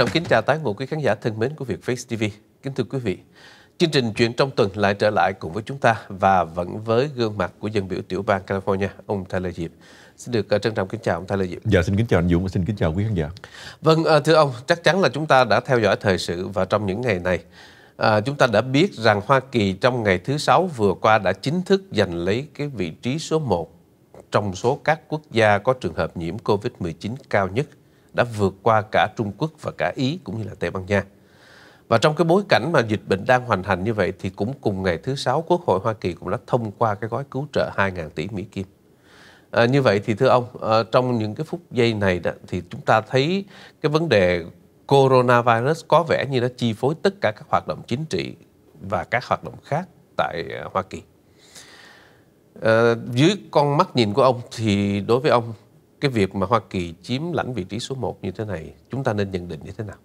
trọng kính chào tái ngộ quý khán giả thân mến của Việt Face TV. Kính thưa quý vị, chương trình chuyện trong tuần lại trở lại cùng với chúng ta và vẫn với gương mặt của dân biểu tiểu bang California, ông Tyler Diệp. Xin được uh, trân trọng kính chào ông Tyler Diệp. Dạ, xin kính chào anh Dũng và xin kính chào quý khán giả. Vâng, uh, thưa ông, chắc chắn là chúng ta đã theo dõi thời sự và trong những ngày này, uh, chúng ta đã biết rằng Hoa Kỳ trong ngày thứ Sáu vừa qua đã chính thức giành lấy cái vị trí số 1 trong số các quốc gia có trường hợp nhiễm COVID-19 cao nhất đã vượt qua cả Trung Quốc và cả Ý cũng như là Tây Ban Nha. Và trong cái bối cảnh mà dịch bệnh đang hoành hành như vậy thì cũng cùng ngày thứ Sáu Quốc hội Hoa Kỳ cũng đã thông qua cái gói cứu trợ 2.000 tỷ Mỹ Kim. À, như vậy thì thưa ông, à, trong những cái phút giây này đó, thì chúng ta thấy cái vấn đề coronavirus có vẻ như đã chi phối tất cả các hoạt động chính trị và các hoạt động khác tại à, Hoa Kỳ. À, dưới con mắt nhìn của ông thì đối với ông cái việc mà Hoa Kỳ chiếm lãnh vị trí số 1 như thế này, chúng ta nên nhận định như thế nào?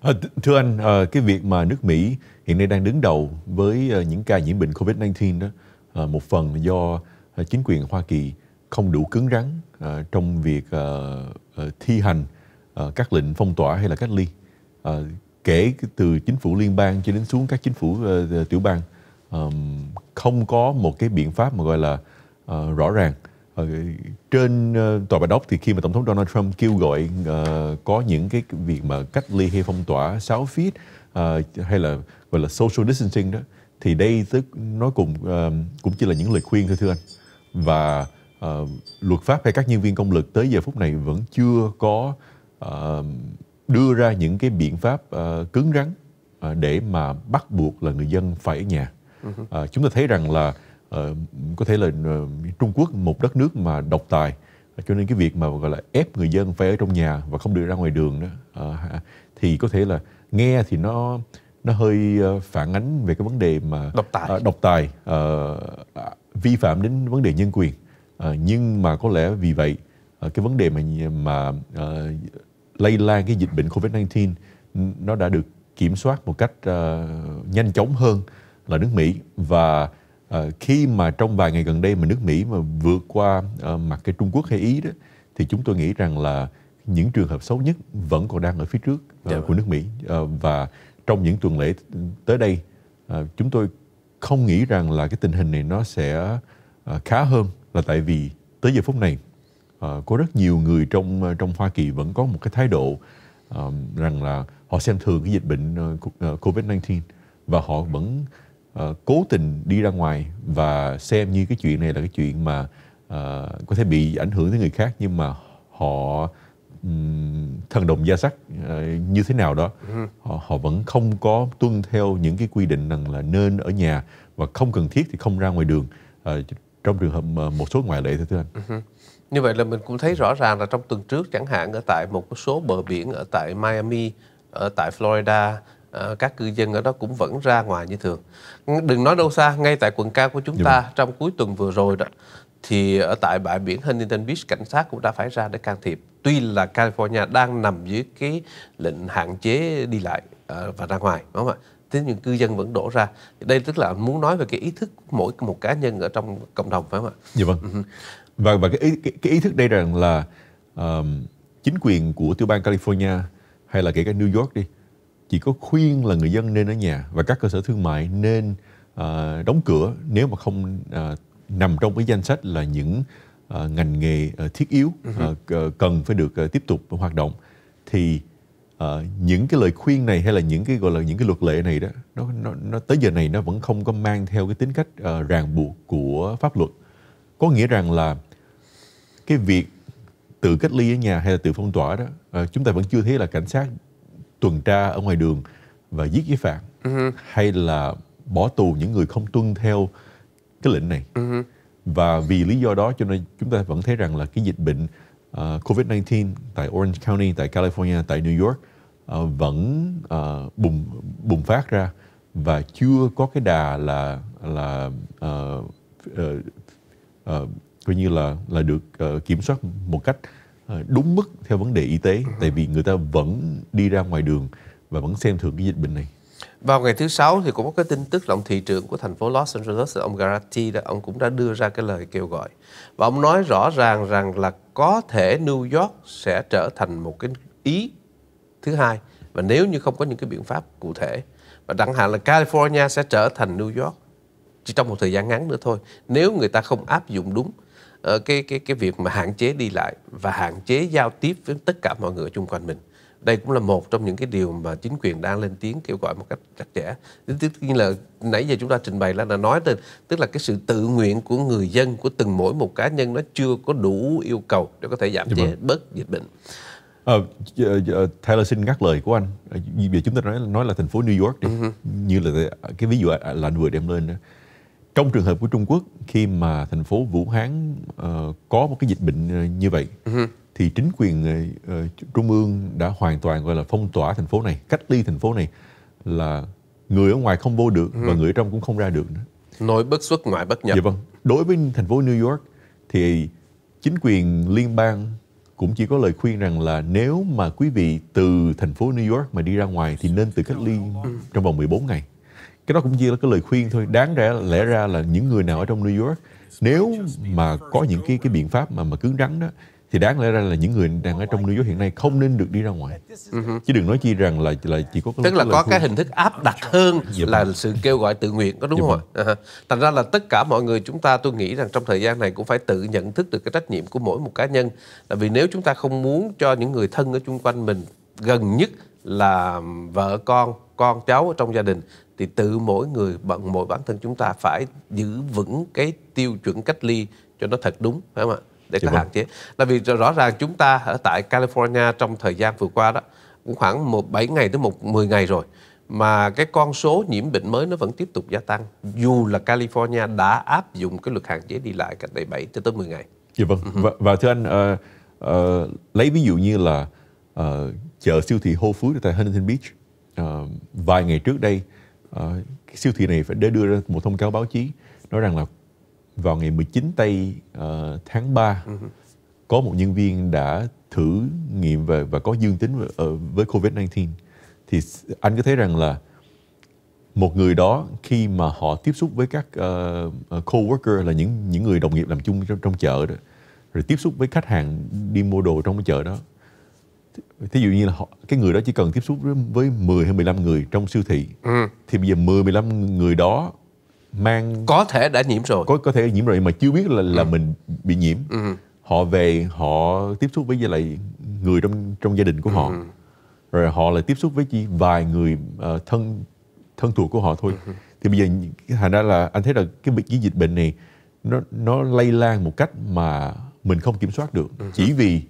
À, thưa anh, à, cái việc mà nước Mỹ hiện nay đang đứng đầu với à, những ca nhiễm bệnh COVID-19 đó, à, một phần do à, chính quyền Hoa Kỳ không đủ cứng rắn à, trong việc à, à, thi hành à, các lệnh phong tỏa hay là cách ly. À, kể từ chính phủ liên bang cho đến xuống các chính phủ à, tiểu bang, à, không có một cái biện pháp mà gọi là à, rõ ràng Ờ, trên uh, tòa bạch ốc thì khi mà tổng thống Donald Trump kêu gọi uh, có những cái việc mà cách ly hay phong tỏa 6 feet uh, hay là gọi là social distancing đó thì đây tức nói cùng uh, cũng chỉ là những lời khuyên thôi thưa anh và uh, luật pháp hay các nhân viên công lực tới giờ phút này vẫn chưa có uh, đưa ra những cái biện pháp uh, cứng rắn uh, để mà bắt buộc là người dân phải ở nhà. Uh, chúng ta thấy rằng là uh, có thể là uh, Trung Quốc một đất nước mà độc tài. Cho nên cái việc mà gọi là ép người dân phải ở trong nhà và không được ra ngoài đường đó uh, thì có thể là nghe thì nó nó hơi phản ánh về cái vấn đề mà độc tài, uh, độc tài uh, vi phạm đến vấn đề nhân quyền. Uh, nhưng mà có lẽ vì vậy uh, cái vấn đề mà mà uh, lây lan cái dịch bệnh Covid-19 nó đã được kiểm soát một cách uh, nhanh chóng hơn là nước Mỹ. Và À, khi mà trong vài ngày gần đây mà nước Mỹ mà vượt qua uh, mặt cái Trung Quốc hay Ý đó thì chúng tôi nghĩ rằng là những trường hợp xấu nhất vẫn còn đang ở phía trước uh, dạ. của nước Mỹ uh, và trong những tuần lễ tới đây uh, chúng tôi không nghĩ rằng là cái tình hình này nó sẽ uh, khá hơn là tại vì tới giờ phút này uh, có rất nhiều người trong trong Hoa Kỳ vẫn có một cái thái độ uh, rằng là họ xem thường cái dịch bệnh uh, COVID-19 và họ vẫn uh, cố tình đi ra ngoài và xem như cái chuyện này là cái chuyện mà uh, có thể bị ảnh hưởng tới người khác nhưng mà họ um, thần đồng gia sắc uh, như thế nào đó ừ. họ, họ vẫn không có tuân theo những cái quy định rằng là nên ở nhà và không cần thiết thì không ra ngoài đường uh, trong trường hợp một số ngoại lệ thôi thưa anh. Ừ. Như vậy là mình cũng thấy rõ ràng là trong tuần trước chẳng hạn ở tại một số bờ biển ở tại Miami, ở tại Florida Ờ, các cư dân ở đó cũng vẫn ra ngoài như thường. Đừng nói đâu xa, ngay tại quận cao của chúng ta vâng. trong cuối tuần vừa rồi đó thì ở tại bãi biển Huntington Beach cảnh sát cũng đã phải ra để can thiệp. Tuy là California đang nằm dưới cái lệnh hạn chế đi lại uh, và ra ngoài, đúng không ạ? Thế nhưng cư dân vẫn đổ ra. Đây tức là muốn nói về cái ý thức mỗi một cá nhân ở trong cộng đồng phải không ạ? Dạ vâng. Uh-huh. Và và cái ý, cái, cái ý thức đây rằng là um, chính quyền của tiểu bang California hay là kể cả New York đi chỉ có khuyên là người dân nên ở nhà và các cơ sở thương mại nên uh, đóng cửa nếu mà không uh, nằm trong cái danh sách là những uh, ngành nghề uh, thiết yếu uh, cần phải được uh, tiếp tục hoạt động. Thì uh, những cái lời khuyên này hay là những cái gọi là những cái luật lệ này đó nó nó, nó tới giờ này nó vẫn không có mang theo cái tính cách uh, ràng buộc của pháp luật. Có nghĩa rằng là cái việc tự cách ly ở nhà hay là tự phong tỏa đó uh, chúng ta vẫn chưa thấy là cảnh sát tuần tra ở ngoài đường và giết giấy phạm uh-huh. hay là bỏ tù những người không tuân theo cái lệnh này uh-huh. và vì lý do đó cho nên chúng ta vẫn thấy rằng là cái dịch bệnh uh, COVID-19 tại Orange County tại California tại New York uh, vẫn uh, bùng bùng phát ra và chưa có cái đà là là uh, uh, uh, coi như là là được uh, kiểm soát một cách Ờ, đúng mức theo vấn đề y tế uh-huh. tại vì người ta vẫn đi ra ngoài đường và vẫn xem thường cái dịch bệnh này. Vào ngày thứ sáu thì cũng có cái tin tức là ông thị trưởng của thành phố Los Angeles, ông Garati đó, ông cũng đã đưa ra cái lời kêu gọi. Và ông nói rõ ràng rằng là có thể New York sẽ trở thành một cái ý thứ hai và nếu như không có những cái biện pháp cụ thể và chẳng hạn là California sẽ trở thành New York chỉ trong một thời gian ngắn nữa thôi nếu người ta không áp dụng đúng cái cái cái việc mà hạn chế đi lại và hạn chế giao tiếp với tất cả mọi người xung quanh mình đây cũng là một trong những cái điều mà chính quyền đang lên tiếng kêu gọi một cách chặt chẽ tất nhiên là nãy giờ chúng ta trình bày là đã nói tên tức là cái sự tự nguyện của người dân của từng mỗi một cá nhân nó chưa có đủ yêu cầu để có thể giảm dạ chế vâng. bớt dịch bệnh Ờ, uh, Tyler xin ngắt lời của anh. Vì chúng ta nói nói là thành phố New York đi, uh-huh. như là cái ví dụ là anh vừa đem lên đó. Trong trường hợp của Trung Quốc khi mà thành phố Vũ Hán uh, có một cái dịch bệnh như vậy, uh-huh thì chính quyền uh, trung ương đã hoàn toàn gọi là phong tỏa thành phố này, cách ly thành phố này là người ở ngoài không vô được ừ. và người ở trong cũng không ra được nữa. Nội bất xuất ngoại bất nhập. Dạ vâng. Đối với thành phố New York thì chính quyền liên bang cũng chỉ có lời khuyên rằng là nếu mà quý vị từ thành phố New York mà đi ra ngoài thì nên tự cách ly trong vòng 14 ngày. Cái đó cũng chỉ là cái lời khuyên thôi. Đáng ra lẽ ra là những người nào ở trong New York nếu mà có những cái cái biện pháp mà mà cứng rắn đó thì đáng lẽ ra là những người đang ở trong New York hiện nay không nên được đi ra ngoài uh-huh. chứ đừng nói chi rằng là là chỉ có tức là có cái hình thức áp đặt hơn dạ. là sự kêu gọi tự nguyện có đúng dạ. không ạ uh-huh. thành ra là tất cả mọi người chúng ta tôi nghĩ rằng trong thời gian này cũng phải tự nhận thức được cái trách nhiệm của mỗi một cá nhân là vì nếu chúng ta không muốn cho những người thân ở chung quanh mình gần nhất là vợ con con cháu ở trong gia đình thì tự mỗi người bằng mỗi bản thân chúng ta phải giữ vững cái tiêu chuẩn cách ly cho nó thật đúng phải không ạ để có hạn chế là vì rõ ràng chúng ta ở tại California trong thời gian vừa qua đó cũng khoảng một bảy ngày tới một 10 ngày rồi mà cái con số nhiễm bệnh mới nó vẫn tiếp tục gia tăng dù là California đã áp dụng cái luật hạn chế đi lại cách đây 7 tới tới 10 ngày. Dạ vâng. Uh-huh. Và, và thưa anh uh, uh, lấy ví dụ như là uh, chợ siêu thị Whole Foods tại Huntington Beach uh, vài ngày trước đây uh, cái siêu thị này phải đưa ra một thông cáo báo chí nói rằng là vào ngày 19 tây uh, tháng 3 uh-huh. Ừ có một nhân viên đã thử nghiệm về và có dương tính với, uh, với COVID-19 thì anh có thấy rằng là một người đó khi mà họ tiếp xúc với các uh, co-worker là những những người đồng nghiệp làm chung trong, trong chợ đó rồi tiếp xúc với khách hàng đi mua đồ trong chợ đó thí dụ như là họ, cái người đó chỉ cần tiếp xúc với 10 hay 15 người trong siêu thị ừ. thì bây giờ 10 15 người đó mang có thể đã nhiễm rồi có có thể nhiễm rồi mà chưa biết là là ừ. mình bị nhiễm ừ. họ về họ tiếp xúc với lại người trong trong gia đình của họ ừ. rồi họ lại tiếp xúc với chỉ vài người uh, thân thân thuộc của họ thôi ừ. thì bây giờ thành ra là anh thấy là cái việc cái dịch bệnh này nó nó lây lan một cách mà mình không kiểm soát được ừ. chỉ vì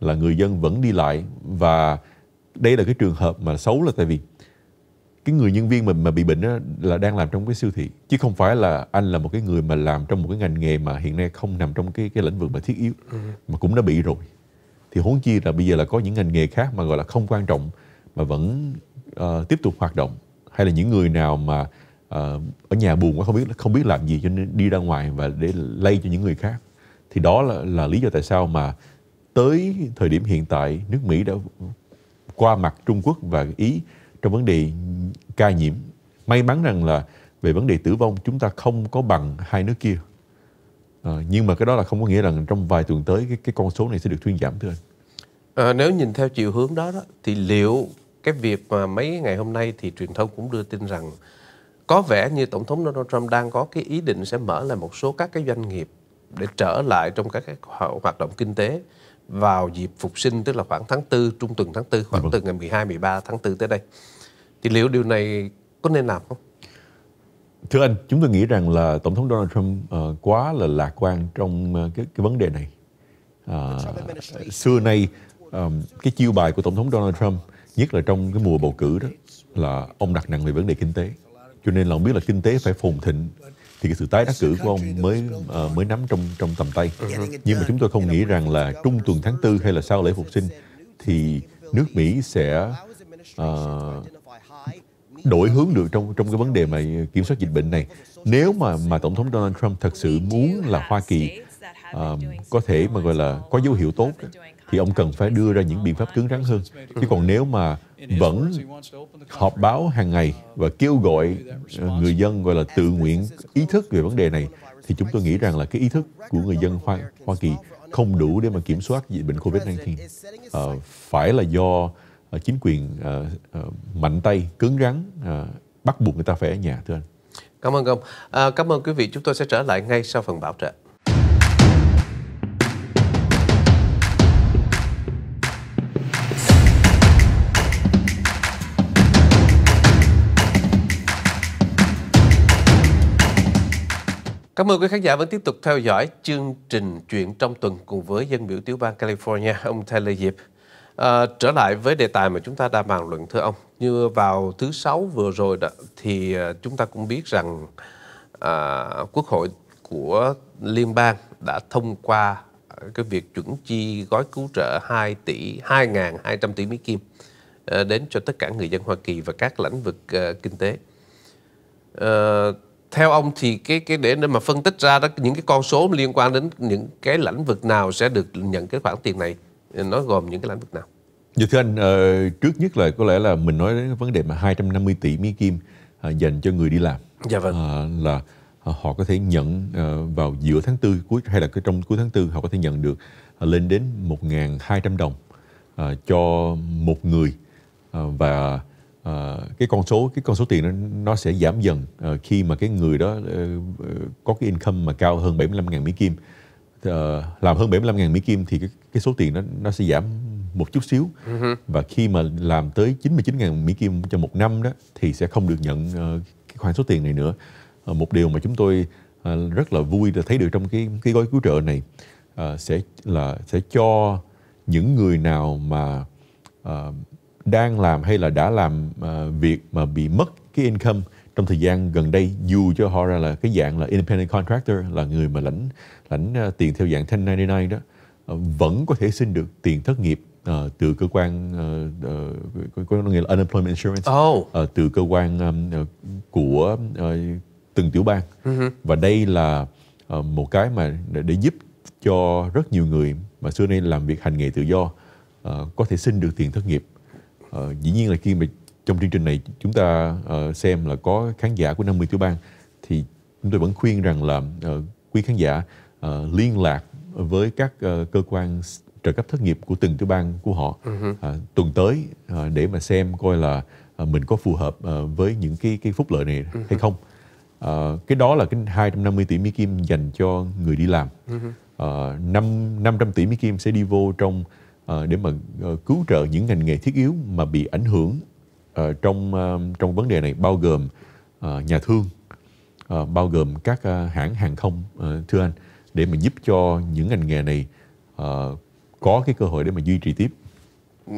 là người dân vẫn đi lại và đây là cái trường hợp mà xấu là tại vì cái người nhân viên mình mà bị bệnh đó là đang làm trong cái siêu thị. Chứ không phải là anh là một cái người mà làm trong một cái ngành nghề mà hiện nay không nằm trong cái cái lĩnh vực mà thiết yếu ừ. mà cũng đã bị rồi. Thì huống chi là bây giờ là có những ngành nghề khác mà gọi là không quan trọng mà vẫn uh, tiếp tục hoạt động. Hay là những người nào mà uh, ở nhà buồn quá không biết không biết làm gì cho nên đi ra ngoài và để lây cho những người khác. Thì đó là, là lý do tại sao mà tới thời điểm hiện tại nước Mỹ đã qua mặt Trung Quốc và Ý trong vấn đề ca nhiễm. May mắn rằng là về vấn đề tử vong chúng ta không có bằng hai nước kia. À, nhưng mà cái đó là không có nghĩa rằng trong vài tuần tới cái, cái con số này sẽ được thuyên giảm thưa anh. À, nếu nhìn theo chiều hướng đó, đó thì liệu cái việc mà mấy ngày hôm nay thì truyền thông cũng đưa tin rằng có vẻ như tổng thống Donald Trump đang có cái ý định sẽ mở lại một số các cái doanh nghiệp để trở lại trong các cái hoạt động kinh tế vào dịp phục sinh tức là khoảng tháng 4, trung tuần tháng 4 khoảng vâng. từ ngày 12 13 tháng 4 tới đây. Thì liệu điều này có nên làm không? Thưa anh, chúng tôi nghĩ rằng là Tổng thống Donald Trump uh, quá là lạc quan trong uh, cái, cái vấn đề này. Uh, xưa nay, um, cái chiêu bài của Tổng thống Donald Trump, nhất là trong cái mùa bầu cử đó, là ông đặt nặng về vấn đề kinh tế. Cho nên là ông biết là kinh tế phải phồn thịnh thì cái sự tái đắc cử của ông mới uh, mới nắm trong trong tầm tay. Uh-huh. Nhưng mà chúng tôi không nghĩ rằng là trung tuần tháng tư hay là sau lễ phục sinh thì nước Mỹ sẽ uh, đổi hướng được trong trong cái vấn đề mà kiểm soát dịch bệnh này. Nếu mà mà tổng thống Donald Trump thật sự muốn là Hoa Kỳ uh, có thể mà gọi là có dấu hiệu tốt thì ông cần phải đưa ra những biện pháp cứng rắn hơn. Chứ còn nếu mà vẫn họp báo hàng ngày và kêu gọi ờ, người dân gọi là tự nguyện ý thức về vấn đề này. Thì chúng tôi nghĩ rằng là cái ý thức của người dân Hoa, Hoa Kỳ không đủ để mà kiểm soát dịch bệnh COVID-19. Uh, phải là do uh, chính quyền uh, uh, mạnh tay cứng rắn uh, bắt buộc người ta phải ở nhà thưa anh. Cảm ơn ông. À, cảm ơn quý vị. Chúng tôi sẽ trở lại ngay sau phần bảo trợ Cảm ơn quý khán giả vẫn tiếp tục theo dõi chương trình Chuyện trong tuần cùng với dân biểu tiểu bang California, ông Taylor Diệp. À, trở lại với đề tài mà chúng ta đang bàn luận thưa ông, như vào thứ sáu vừa rồi đó, thì à, chúng ta cũng biết rằng à, Quốc hội của liên bang đã thông qua cái việc chuẩn chi gói cứu trợ 2 tỷ 2.200 tỷ Mỹ Kim à, đến cho tất cả người dân Hoa Kỳ và các lĩnh vực uh, kinh tế. Uh, theo ông thì cái cái để mà phân tích ra đó những cái con số liên quan đến những cái lĩnh vực nào sẽ được nhận cái khoản tiền này nó gồm những cái lĩnh vực nào? Dạ thưa anh, uh, trước nhất là có lẽ là mình nói đến vấn đề mà 250 tỷ Mỹ Kim uh, dành cho người đi làm. Dạ vâng. Uh, là uh, họ có thể nhận uh, vào giữa tháng tư cuối hay là cái trong cuối tháng tư họ có thể nhận được uh, lên đến 1.200 đồng cho một người và uh, cái con số cái con số tiền nó nó sẽ giảm dần uh, khi mà cái người đó uh, có cái income mà cao hơn 75.000 Mỹ Kim. Uh, làm hơn 75.000 Mỹ Kim thì cái, cái số tiền nó nó sẽ giảm một chút xíu. Uh-huh. và khi mà làm tới 99.000 Mỹ Kim cho một năm đó thì sẽ không được nhận uh, cái khoản số tiền này nữa. Uh, một điều mà chúng tôi uh, rất là vui là thấy được trong cái cái gói cứu trợ này uh, sẽ là sẽ cho những người nào mà uh, đang làm hay là đã làm uh, việc mà bị mất cái income trong thời gian gần đây dù cho họ ra là cái dạng là independent contractor là người mà lãnh lãnh uh, tiền theo dạng 1099 đó uh, vẫn có thể xin được tiền thất nghiệp uh, từ cơ quan uh, uh, có nghĩa là unemployment insurance oh. uh, từ cơ quan um, uh, của uh, từng tiểu bang uh-huh. và đây là uh, một cái mà để, để giúp cho rất nhiều người mà xưa nay làm việc hành nghề tự do uh, có thể xin được tiền thất nghiệp uh, dĩ nhiên là khi mà trong chương trình này chúng ta uh, xem là có khán giả của 50 tiểu bang thì chúng tôi vẫn khuyên rằng là uh, quý khán giả uh, liên lạc với các uh, cơ quan trợ cấp thất nghiệp của từng tiểu bang của họ uh-huh. uh, tuần tới uh, để mà xem coi là uh, mình có phù hợp uh, với những cái cái phúc lợi này uh-huh. hay không. Uh, cái đó là cái 250 tỷ Mỹ Kim dành cho người đi làm. Uh-huh. Uh, 5 500 tỷ Mỹ Kim sẽ đi vô trong uh, để mà uh, cứu trợ những ngành nghề thiết yếu mà bị ảnh hưởng uh, trong uh, trong vấn đề này bao gồm uh, nhà thương, uh, bao gồm các uh, hãng hàng không uh, thưa anh để mà giúp cho những ngành nghề này uh, có cái cơ hội để mà duy trì tiếp.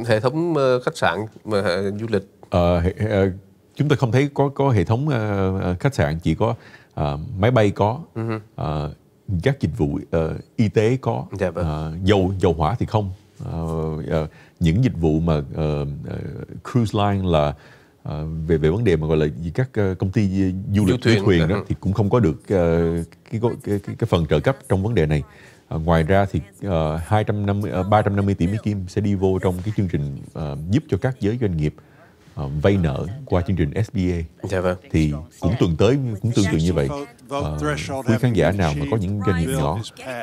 Hệ thống uh, khách sạn mà uh, du lịch. Uh, hệ, uh, chúng ta không thấy có có hệ thống uh, khách sạn chỉ có uh, máy bay có uh-huh. uh, các dịch vụ uh, y tế có dạ vâng. uh, dầu dầu hỏa thì không uh, uh, những dịch vụ mà uh, cruise line là uh, về về vấn đề mà gọi là các uh, công ty du lịch du thuyền, thuyền đó. thì cũng không có được uh, cái, cái, cái cái phần trợ cấp trong vấn đề này. Uh, ngoài ra thì uh, 250 uh, 350 tỷ Mỹ Kim sẽ đi vô trong cái chương trình uh, giúp cho các giới doanh nghiệp uh, vay nợ qua chương trình SBA dạ vâng. thì cũng tuần tới cũng tương tự như vậy uh, quý khán giả nào mà có những doanh nghiệp nhỏ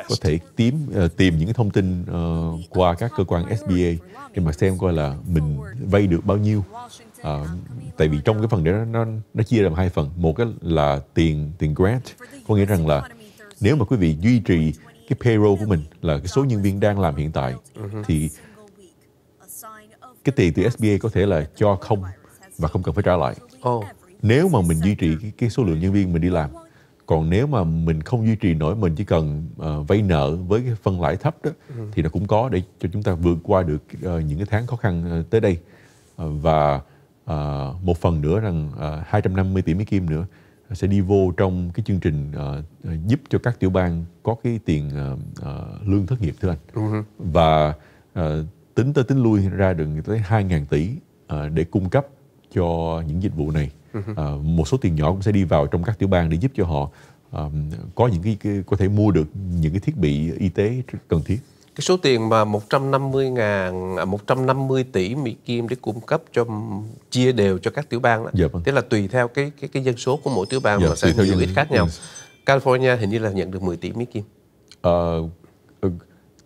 có thể tìm uh, tìm những thông tin uh, qua các cơ quan SBA để mà xem coi là mình vay được bao nhiêu uh, tại vì trong cái phần đấy nó nó chia làm hai phần một cái là tiền tiền grant có nghĩa rằng là nếu mà quý vị duy trì cái payroll của mình là cái số nhân viên đang làm hiện tại uh-huh. thì cái tiền từ SBA có thể là cho không và không cần phải trả lại. Oh. Nếu mà mình duy trì cái, cái số lượng nhân viên mình đi làm, còn nếu mà mình không duy trì nổi mình chỉ cần uh, vay nợ với cái phân lãi thấp đó ừ. thì nó cũng có để cho chúng ta vượt qua được uh, những cái tháng khó khăn uh, tới đây uh, và uh, một phần nữa rằng uh, 250 tỷ Mỹ Kim nữa sẽ đi vô trong cái chương trình uh, giúp cho các tiểu bang có cái tiền uh, uh, lương thất nghiệp thưa anh uh-huh. và uh, tính tới tính lui ra được tới 2.000 tỷ uh, để cung cấp cho những dịch vụ này. Uh, một số tiền nhỏ cũng sẽ đi vào trong các tiểu bang để giúp cho họ um, có những cái, cái có thể mua được những cái thiết bị y tế cần thiết. Cái số tiền mà 150 ngàn, à, 150 tỷ Mỹ Kim để cung cấp cho chia đều cho các tiểu bang đó. Dạ, vâng. Tức là tùy theo cái cái cái dân số của mỗi tiểu bang dạ, mà sẽ nhiều ít khác nhau. Yes. California hình như là nhận được 10 tỷ Mỹ Kim. Uh,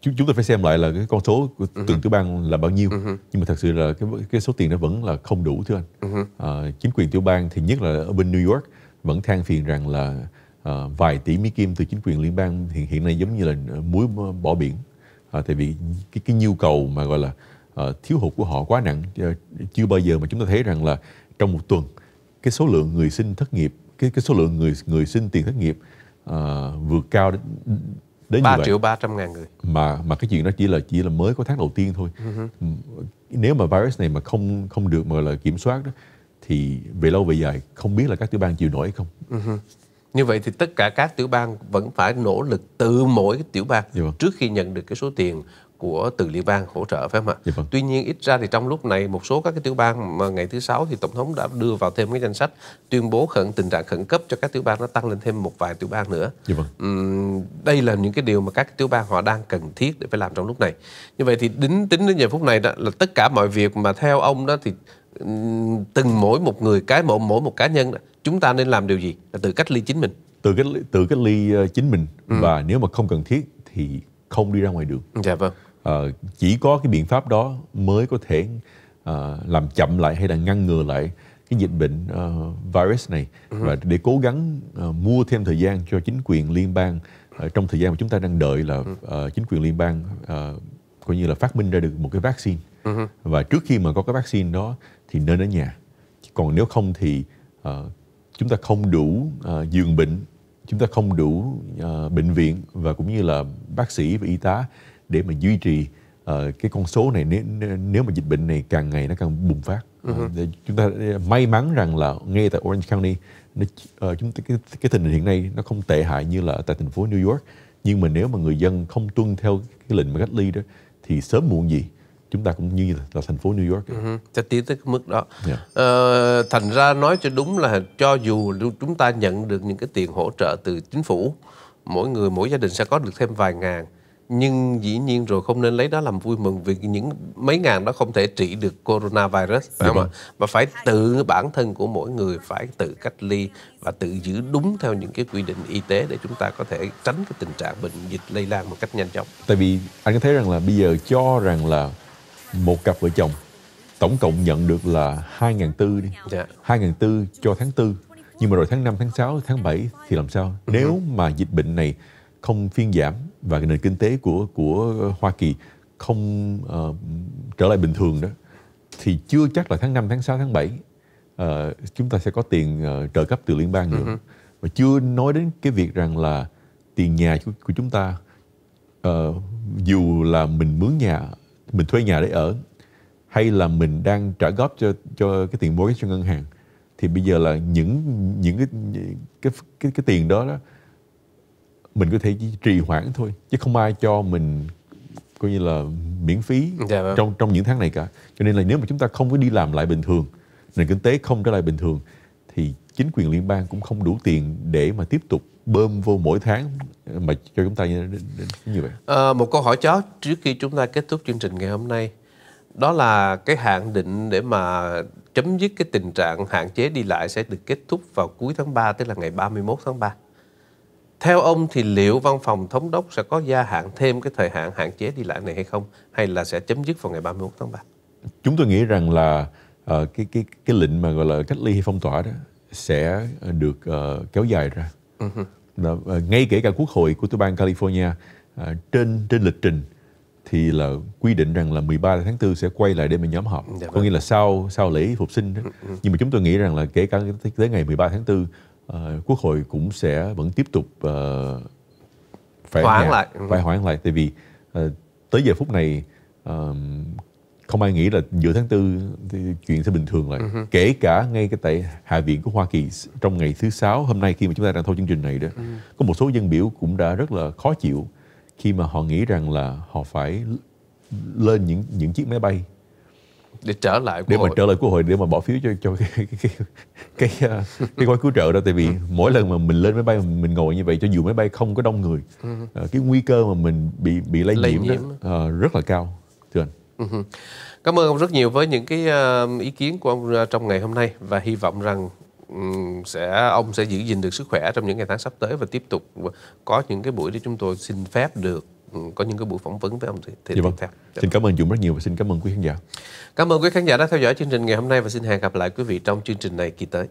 chúng chúng ta phải xem lại là cái con số của Ừ từng tiểu bang là bao nhiêu. Nhưng mà thật sự là cái cái số tiền đó vẫn là không đủ thưa Ừ anh à, chính quyền tiểu bang thì nhất là ở bên New York vẫn than phiền rằng là à, vài tỷ mỹ kim từ chính quyền liên bang hiện hiện nay giống như là muối bỏ biển. À, tại vì cái cái nhu cầu mà gọi là à, thiếu hụt của họ quá nặng. Chưa bao giờ mà chúng ta thấy rằng là trong một tuần cái số lượng người xin thất nghiệp cái cái số lượng người người xin tiền thất nghiệp à, vượt cao đến, đến 3 như vậy. triệu 300 ngàn người. mà mà cái chuyện đó chỉ là chỉ là mới có tháng đầu tiên thôi. Ừ, nếu mà virus này mà không không được mà là kiểm soát đó thì về lâu về dài không biết là các tiểu bang chịu nổi hay không. Như vậy thì tất cả các tiểu bang vẫn phải nỗ lực từ mỗi cái tiểu bang Dạ vâng. trước khi nhận được cái số tiền của từ liên bang hỗ trợ phải không ạ? Dạ vâng. Tuy nhiên ít ra thì trong lúc này một số các cái tiểu bang mà ngày thứ sáu thì tổng thống đã đưa vào thêm cái danh sách tuyên bố khẩn tình trạng khẩn cấp cho các tiểu bang nó tăng lên thêm một vài tiểu bang nữa. Dạ vâng. Ừm, đây là những cái điều mà các tiểu bang họ đang cần thiết để phải làm trong lúc này. Như vậy thì tính tính đến giờ phút này đó là tất cả mọi việc mà theo ông đó thì từng mỗi một người cái mỗi mỗi một cá nhân đó, chúng ta nên làm điều gì? Là tự cách ly chính mình. từ cách ly- từ cách ly ờ, chính mình và nếu mà không cần thiết thì không đi ra ngoài đường Dạ vâng. Ờ, chỉ có cái biện pháp đó mới có thể ờ, làm chậm lại hay là ngăn ngừa lại cái dịch bệnh ờ, virus này. Và để cố gắng ờ, mua thêm thời gian cho chính quyền liên bang ờ, trong thời gian mà chúng ta đang đợi là ờ, chính quyền liên bang ờ, coi như là phát minh ra được một cái vaccine. Và trước khi mà có cái vaccine đó thì nên ở nhà. Còn nếu không thì ờ, chúng ta không đủ ờ, giường bệnh chúng ta không đủ ờ, bệnh viện và cũng như là bác sĩ và y tá để mà duy trì ờ, cái con số này nếu, nếu mà dịch bệnh này càng ngày nó càng bùng phát để chúng ta may mắn rằng là ngay tại Orange County nó, ờ, chúng ta cái, cái tình hình hiện nay nó không tệ hại như là tại thành phố New York nhưng mà nếu mà người dân không tuân theo cái lệnh mà cách ly đó thì sớm muộn gì chúng ta cũng như là, là thành phố New York Ừ, sẽ tiến tới cái mức đó. Dạ. Ờ, thành ra nói cho đúng là cho dù chúng ta nhận được những cái tiền hỗ trợ từ chính phủ, mỗi người mỗi gia đình sẽ có được thêm vài ngàn. Nhưng dĩ nhiên rồi không nên lấy đó làm vui mừng vì những mấy ngàn đó không thể trị được coronavirus phải không ạ? Mà phải tự bản thân của mỗi người phải tự cách ly và tự giữ đúng theo những cái quy định y tế để chúng ta có thể tránh cái tình trạng bệnh dịch lây lan một cách nhanh chóng. Tại vì anh có thấy rằng là bây giờ cho rằng là một cặp vợ chồng tổng cộng nhận được là 2.400 đi. Dạ. 2.400 cho tháng 4. Nhưng mà rồi tháng 5, tháng 6, tháng 7 thì làm sao? Nếu mà dịch bệnh này không phiên giảm và cái nền kinh tế của của Hoa Kỳ không ờ, trở lại bình thường đó thì chưa chắc là tháng 5, tháng 6, tháng 7 ờ, chúng ta sẽ có tiền ờ, trợ cấp từ liên bang nữa. Và chưa nói đến cái việc rằng là tiền nhà của, của chúng ta ờ, dù là mình mướn nhà, mình thuê nhà để ở hay là mình đang trả góp cho cho cái tiền mortgage cho ngân hàng thì bây giờ là những những cái cái cái, cái tiền đó đó mình có thể chỉ trì hoãn thôi chứ không ai cho mình coi như là miễn phí Dạ vâng. trong trong những tháng này cả cho nên là nếu mà chúng ta không có đi làm lại bình thường nền kinh tế không trở lại bình thường thì chính quyền liên bang cũng không đủ tiền để mà tiếp tục bơm vô mỗi tháng mà cho chúng ta như, như vậy Ờ, một câu hỏi chó trước khi chúng ta kết thúc chương trình ngày hôm nay đó là cái hạn định để mà chấm dứt cái tình trạng hạn chế đi lại sẽ được kết thúc vào cuối tháng 3 tức là ngày 31 tháng 3. Theo ông thì liệu văn phòng thống đốc sẽ có gia hạn thêm cái thời hạn hạn chế đi lại này hay không hay là sẽ chấm dứt vào ngày 31 tháng 3? chúng tôi nghĩ rằng là ờ, cái cái cái lệnh mà gọi là cách ly hay phong tỏa đó sẽ được ờ, kéo dài ra. Đó, ờ, ngay kể cả quốc hội của tiểu bang California ờ, trên trên lịch trình thì là quy định rằng là 13 tháng 4 sẽ quay lại để mà nhóm họp. Dạ Có vâng. nghĩa là sau sau lễ phục sinh đó. Nhưng mà chúng tôi nghĩ rằng là kể cả tới ngày 13 tháng 4 ờ, quốc hội cũng sẽ vẫn tiếp tục ờ, phải Hoãn nhà, lại. phải hoãn lại. Tại vì ờ, tới giờ phút này ờ, không ai nghĩ là giữa tháng tư thì chuyện sẽ bình thường lại. Kể cả ngay cái tại hạ viện của Hoa Kỳ trong ngày thứ sáu hôm nay khi mà chúng ta đang thôi chương trình này đó có một số dân biểu cũng đã rất là khó chịu khi mà họ nghĩ rằng là họ phải lên những những chiếc máy bay Để trở lại để quốc mà hội. trở lại quốc hội để mà bỏ phiếu cho cho cái cái cái cái, cái, gói cứu trợ đó tại vì mỗi lần mà mình lên máy bay mình ngồi như vậy cho dù máy bay không có đông người ờ, cái nguy cơ mà mình bị bị lây, Lây nhiễm, nhiễm. đó ờ, rất là cao thưa anh Ừ. Cảm ơn ông rất nhiều với những cái ý kiến của ông ờ, trong ngày hôm nay và hy vọng rằng sẽ ông sẽ giữ gìn được sức khỏe trong những ngày tháng sắp tới và tiếp tục có những cái buổi để chúng tôi xin phép được ừ, có những cái buổi phỏng vấn với ông thì, thì Dạ vâng. tiếp theo. Xin cảm ơn Dũng rất nhiều và xin cảm ơn quý khán giả. Cảm ơn quý khán giả đã theo dõi chương trình ngày hôm nay và xin hẹn gặp lại quý vị trong chương trình này kỳ tới.